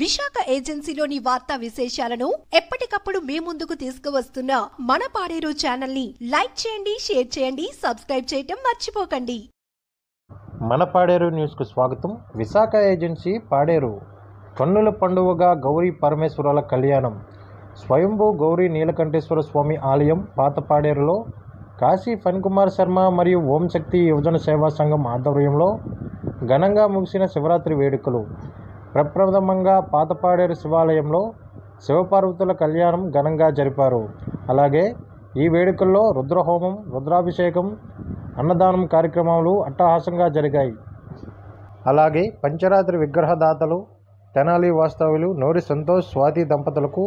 విశాఖ ఏజెన్సీలోని వార్తా విశేషాలను ఎప్పటికప్పుడు మీ ముందుకు తీసుకువస్తున్న మన పాడేరు ఛానల్ని లైక్ చేయండి షేర్ చేయండి సబ్స్క్రైబ్ చేయటం మర్చిపోకండి. మన పాడేరు న్యూస్కు స్వాగతం. విశాఖ ఏజెన్సీ పాడేరు. కన్నుల పండువగా గౌరీ పరమేశ్వరాల కళ్యాణం. స్వయంభూ గౌరీ నీలకంఠేశ్వర స్వామి ఆలయం పాత పాడేరులో. కాశీ ఫణికుమార్ శర్మ మరియు ఓం శక్తి యువజన సేవా సంఘం ఆధ్వర్యంలో ఘనంగా ముగిసిన శివరాత్రి వేడుకలు. ప్రప్రథమంగా పాతపాడేరు శివాలయంలో శివపార్వతుల కళ్యాణం ఘనంగా జరిపారు. అలాగే ఈ వేడుకల్లో రుద్రహోమం రుద్రాభిషేకం అన్నదానం కార్యక్రమాలు అట్టహాసంగా జరిగాయి. అలాగే పంచరాత్రి విగ్రహదాతలు తెనాలి వాస్తవులు నోరి సంతోష్ స్వాతి దంపతులకు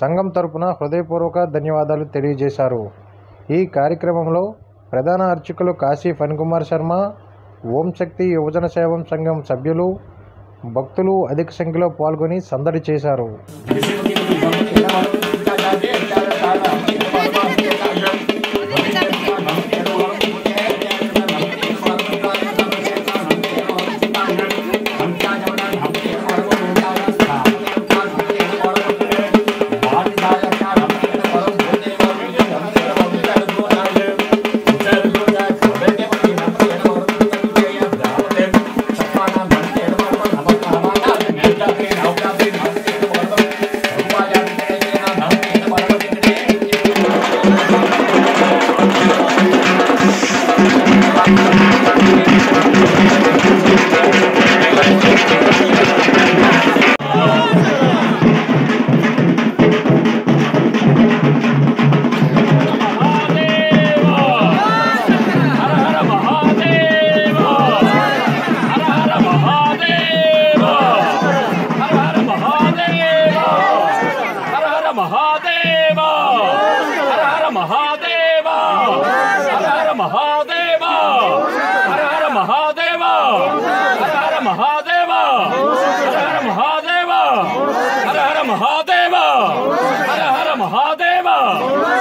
సంఘం తరపున హృదయపూర్వక ధన్యవాదాలు తెలియజేశారు. ఈ కార్యక్రమంలో ప్రధాన అర్చకులు కాశీ ఫణికుమార్ శర్మ ఓం శక్తి యువజన సేవం సంఘం సభ్యులు భక్తులు అధిక సంఖ్యలో పాల్గొని సందడి చేశారు. Mahadeva! Hare Hare Mahadeva! Hare Hare Mahadeva! Hare Hare Mahadeva! Hare Hare Mahadeva! Hare Hare Mahadeva! Hare Hare Mahadeva! Hare Hare Mahadeva!